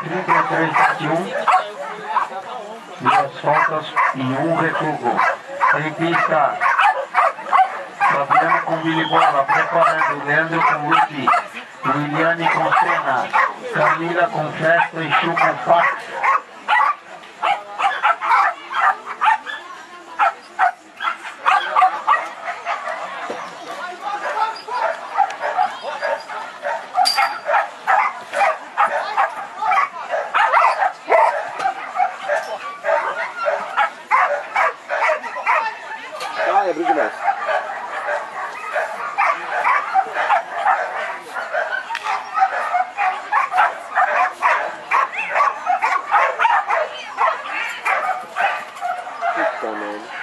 33 duas faltas e um recuo. Em pista, Fabiano com Billy Bola, preparando, Leandro com Lucky, Liliane com Senna, Camila com Festa e Chu com Fax. lá é abriu de. Puta.